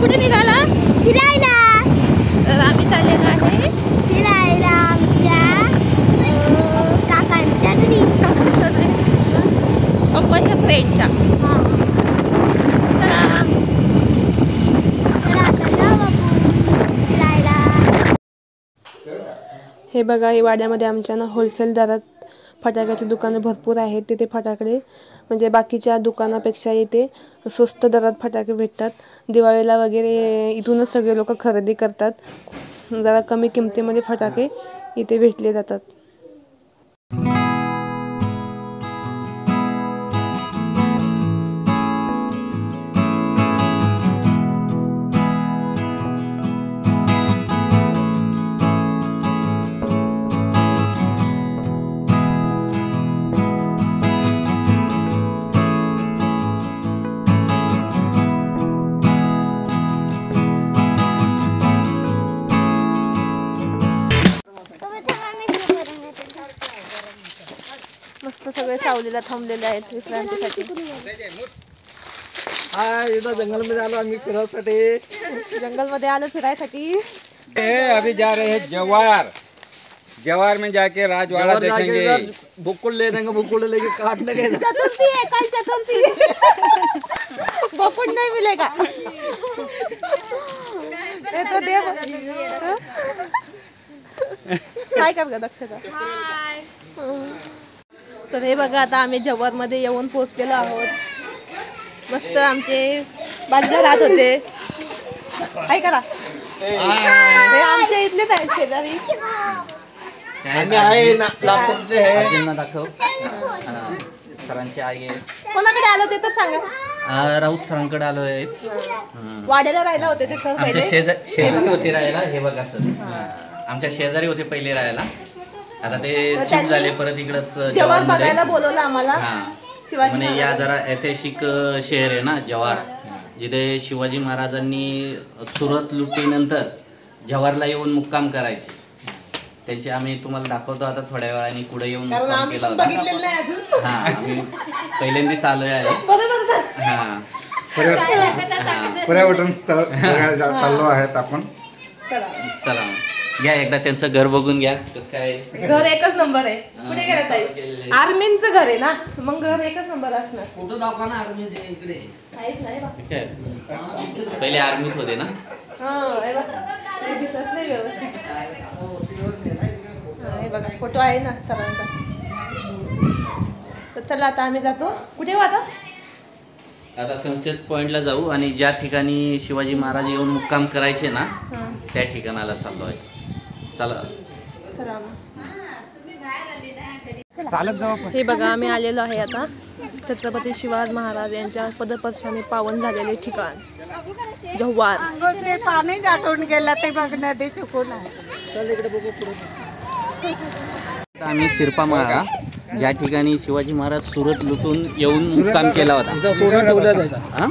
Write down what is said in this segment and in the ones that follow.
कुठे निघाला? फिरायला. तर आम्ही चाललेलो आहे. फिरायला आमच्या काकांच्या घरी. पप्पाच्या फ्रेंडच्या हा. हे बघा ही वाड्यामध्ये आमच्या ना होलसेल दरात फटाक्याची दुकानं भरपूर आहेत तिथे फटाकडे म्हणजे बाकीच्या दुकानापेक्षा इथे स्वस्त दरात फटाके भेटतात. दिवाळीला वगैरे इथूनच सगळे लोक खरेदी करतात. जरा कमी किमतीमध्ये फटाके इथे भेटले जातात. सगळे सावलीला थांबलेले आहेत विश्रांतीसाठी. हा जंगलमध्ये आलो आम्ही फिरायसाठी. जंगलमध्ये आलो फिरायसाठी. अभी जा रहे हैं जवार जवार में जाके राजवाड़ा देखेंगे. बुकुल लेने का बुकुल लेके काटने के चतुर्थी है कल चतुर्थी बपुट नहीं मिलेगा. ते तो देव. काय कर दक्षता? तर हे बघा आता आम्ही जव्हारमध्ये येऊन पोहोचलेलो आहोत. मस्त आमचे बाजूला राहत होते. काय करा. हे आमच्या इथलेच आहेत शेजारी. दाखव. सरांची आई आहे. कोणाकडे आलो ते तर सांगा. राऊत सरांकडे आलो आहे. वाड्याला राहिला होते ते सर आमच्या शेजारी होते राहायला हे बघा सर. आमच्या शेजारी होते पहिले राहायला. आता ते शिफ्ट झाले परत इकडंच जव्हार जवाहरमध्ये बघायला बोलवलं आम्हाला शिवाजी म्हणे या. जरा ऐतिहासिक शहर आहे ना जव्हार. जिथे शिवाजी महाराजांनी सुरत लुटीनंतर जव्हारला येऊन मुक्काम करायचे. त्यांचे आम्ही तुम्हाला दाखवतो आता थोड्या वेळाने पुढे येऊन कारण मुक्काम आम्ही केला होता. बघितलेलं नाही अजून. हा आम्ही पहिल्यांदाच आलोय आहे? हा. पर्यटन स्थळ चाललो आहेत आपण. चला. चला मग. घ्या एकदा त्यांचं घर बघून घ्या कसं काय. घर एकच नंबर आहे. कुठे गेलं ताई? आर्मींचं घर आहे ना? मग घर एकच नंबर असणार. फोटो दाखवा ना आर्मीचे? इकडे. काहीच नाही बा. काय पहिले आर्मीत होते ना? हा हे बघा हे दिसत नाही व्यवस्थित. हा, हे बघा फोटो आहे ना सरांचा. तर चला आता आम्ही जातो. कुठे हो आता? आता सनसेट पॉइंटला जाऊ आणि ज्या ठिकाणी शिवाजी महाराज येऊन मुक्काम करायचे ना हा. त्या ठिकाणाला चाललो आहे. चला. हे बघा आम्ही आलेलो आहे आता छत्रपती शिवाजी महाराज यांच्या पदस्पर्शाने पावन झालेले ठिकाण जव्हार. पाणी दाटून गेलं ते बघणं ते चुकून आहे आता आम्ही सिरपामाळा ज्या ठिकाणी शिवाजी महाराज सुरत लुटून येऊन मुक्काम केला होता.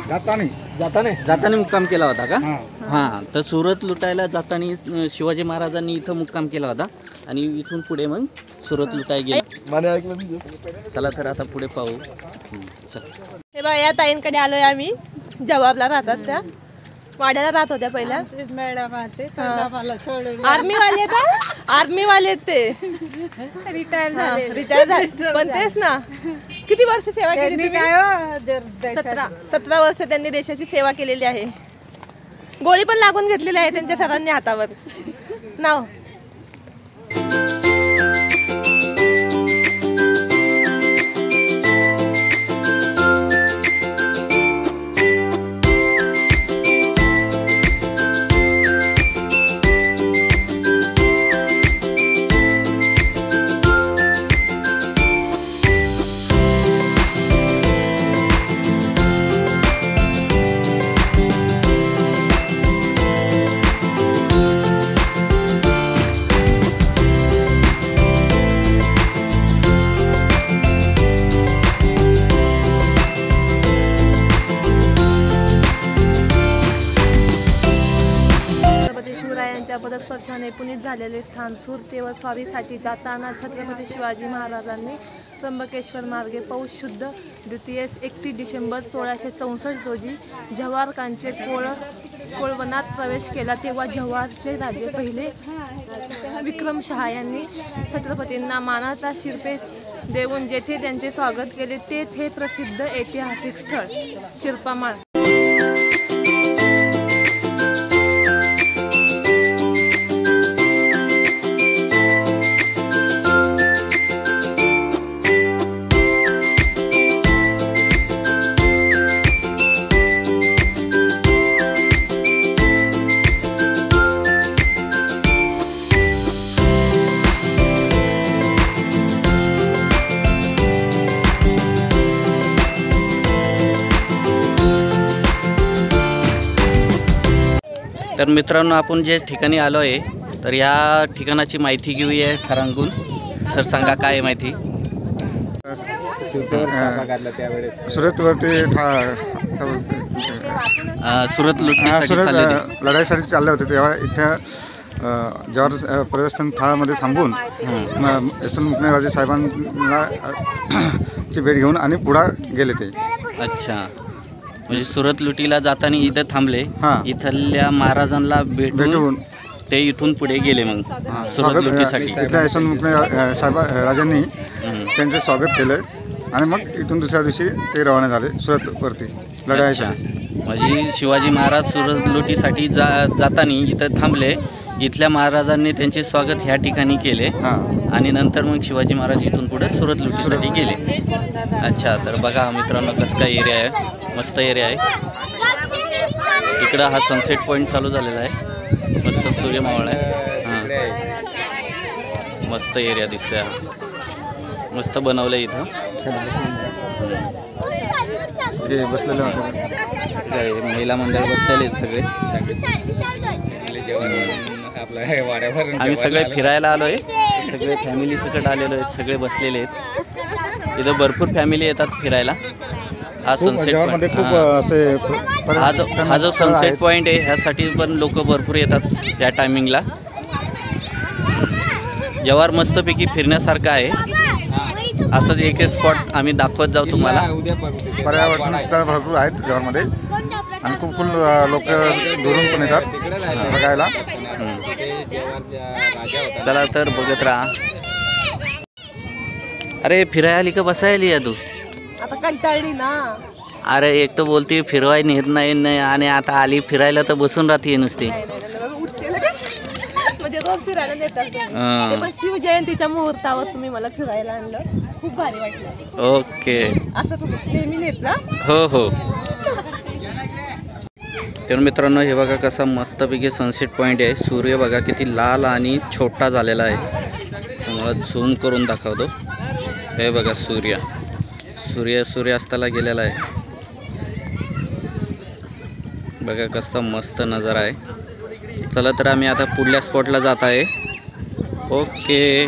जाताने. जाताना? मुक्काम केला होता का? हा. हा तर सुरत लुटायला जाताना शिवाजी महाराजांनी इथं मुक्काम केला होता. आणि इथून पुढे मग सुरत लुटाय गेले. माने ऐकलं चला तर आता पुढे पाहू. हं, चला. हे बघा या ताईंकडे आलोय आम्ही. जवाहरला राहतात त्या. वाड्याला राहत होत्या पहिल्या. आर्मी वाले का? आर्मी वाले ते. रिटायर रिटायर झाले. पण तेच ना. किती वर्ष सेवा केली? काय हो, सतरा. सतरा वर्ष त्यांनी देशाची सेवा केलेली आहे. गोळी पण लागून घेतलेली आहे त्यांच्या सरांनी हातावर. नाव? पायांच्या पदस्पर्शाने पुनीत झालेले स्थान सुरते व स्वारीसाठी जाताना छत्रपती शिवाजी महाराजांनी त्र्यंबकेश्वर मार्गे पौष शुद्ध द्वितीय एकतीस डिसेंबर सोळाशे चौसष्ट रोजी जव्हारकांचे कोळ कोळवनात प्रवेश केला. तेव्हा जव्हारचे राजे पहिले विक्रमशहा यांनी छत्रपतींना मानाचा शिरपेच देऊन जेथे त्यांचे स्वागत केले तेच हे प्रसिद्ध ऐतिहासिक स्थळ शिरपामाळ तर मित्रांनो आपण जे ठिकाणी आलो आहे तर या ठिकाणाची माहिती घेऊया सरांकडून सर सांगा काय माहिती? सुरतवरती सुरत सुरत लढाईसाठी चालले होते तेव्हा इथे जवाहर अ, प्रवेशस्थान थाळामध्ये थांबून म, यशवंत मुकणे राजे साहेबांना ची भेट घेऊन आणि पुढे गेले ते. अच्छा. म्हणजे सुरत लुटीला जाताना इथं थांबले. हा. इथल्या महाराजांना भेटून भेटून. ते इथून पुढे गेले मग सुरत स्वागत लुटीसाठी. इथल्या यशवंत मुकणे अ, साहेब राजांनी. त्यांचे स्वागत केलं. आणि मग इथून दुसऱ्या दिवशी ते रवाना झाले सुरतवरती. अच्छा. लढाईसाठी म्हणजे शिवाजी महाराज सुरत लुटीसाठी जा जाताना इथं थांबले. इथल्या महाराजांनी त्यांचे स्वागत ह्या ठिकाणी केले. आणि नंतर मग शिवाजी महाराज इथून पुढे सुरत लुटीसाठी गेले. अच्छा तर बघा मित्रांनो कसं काय एरिया आहे. मस्त एरिया आहे. इकडं हा सनसेट पॉईंट चालू झालेला आहे. मस्त सूर्यमावळ आहे. हां. मस्त एरिया दिसतोय हा. मस्त बनवलं आहे इथं बसलेले महिला मंडळ बसलेले आहेत सगळे. आपलं हे आम्ही सगळे फिरायला आलोय. सगळे फॅमिली सकट आलेलो आहेत सगळे बसलेले आहेत. इथं भरपूर फॅमिली येतात फिरायला. हा सनसेट खूप पॉईंट असे हा जो हा जो सनसेट. पॉईंट आहे ह्यासाठी पण लोक भरपूर येतात त्या टायमिंगला जवार मस्तपैकी फिरण्यासारखं आहे. असंच एक एक स्पॉट आम्ही दाखवत जाऊ तुम्हाला. पर्यावरण स्थळ भरपूर आहेत जवाहरमध्ये. आणि खूप खूप लोक दुरून पण येतात बघायला. चला तर बघत राहा. अरे फिरायला आली का बसायला या तू. आता कंटाळली ना. अरे एक तर बोलते फिरवाय नेत नाही नाही आणि आता आली फिरायला तर बसून राहते नुसती. म्हणजे फिरायला नेतात. शिवजयंतीच्या मुहूर्तावर तुम्ही मला फिरायला आणलं. खूप भारी वाटलं. ओके. असं तुम्ही नेहमी नेत ना? हो हो. तर मित्रांनो हे बघा कसा मस्तपैकी सनसेट पॉईंट आहे. सूर्य बघा किती लाल आणि छोटा झालेला आहे. तुम्हाला झूम करून दाखवतो. हे बघा सूर्य. सूर्य सूर्यास्ताला गेलेला आहे. बघा कसा मस्त नजारा आहे. चला तर आम्ही आता पुढल्या स्पॉटला जात आहे. ओके